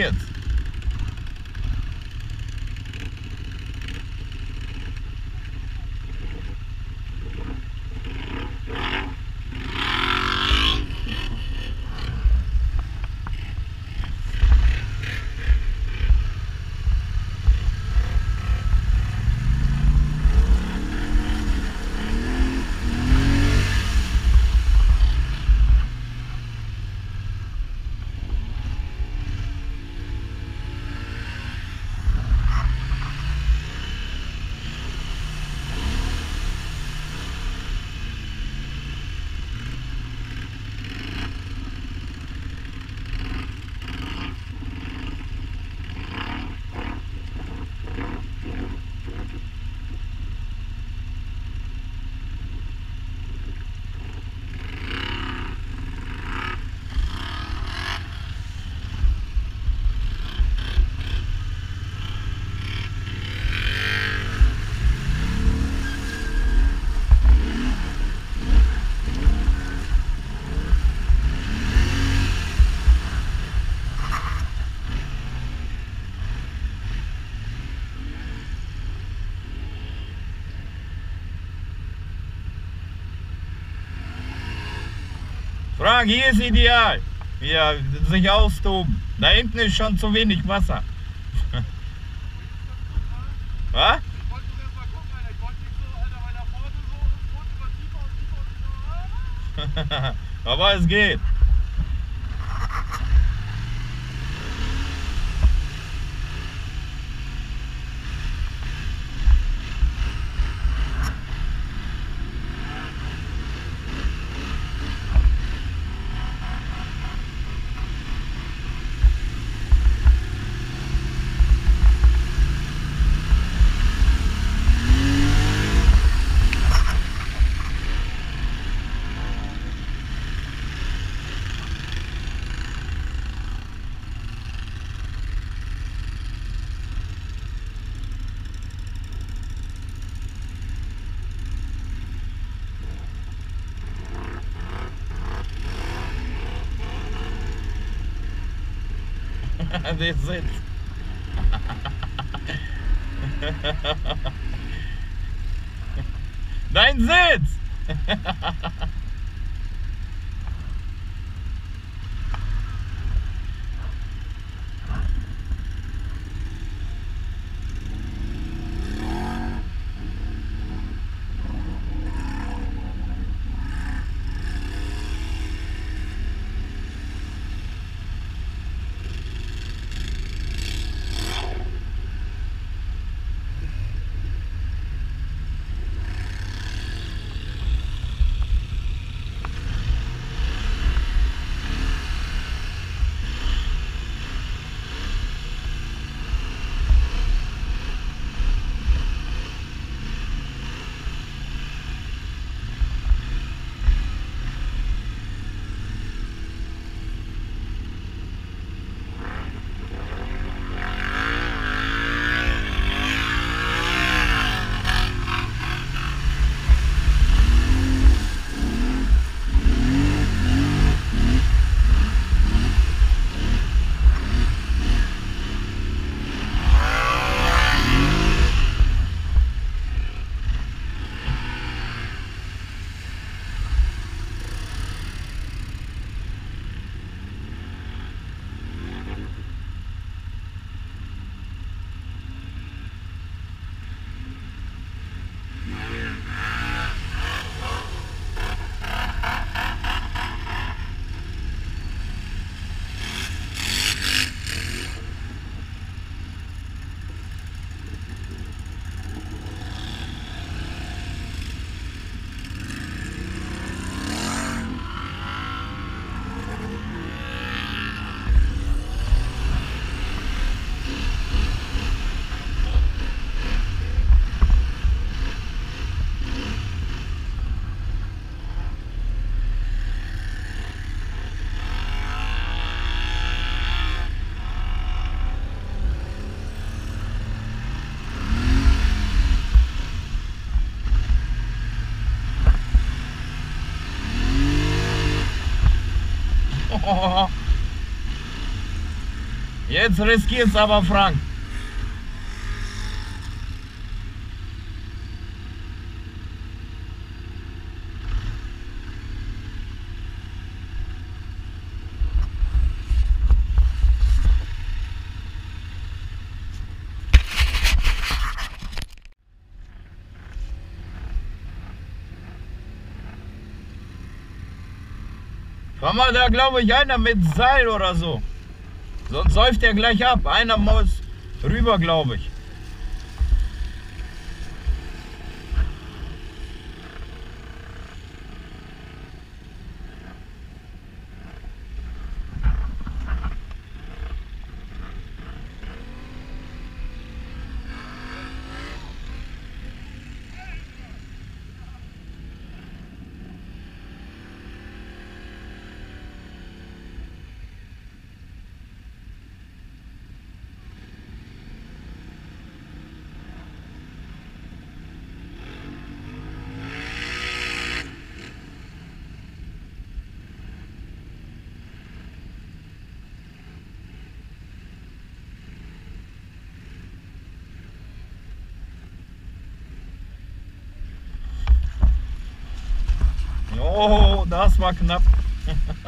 Oh, Frank riskiert's. Frank, hier ist ideal. Ja, sich austoben. Da hinten ist schon zu wenig Wasser. Was? Ich wollte nur this is Dein Sitz! Jetzt riskiert's aber, Frank. Kann mal da, glaube ich, einer mit Seil oder so. Sonst säuft er gleich ab. Einer muss rüber, glaube ich. Oh, das war knapp.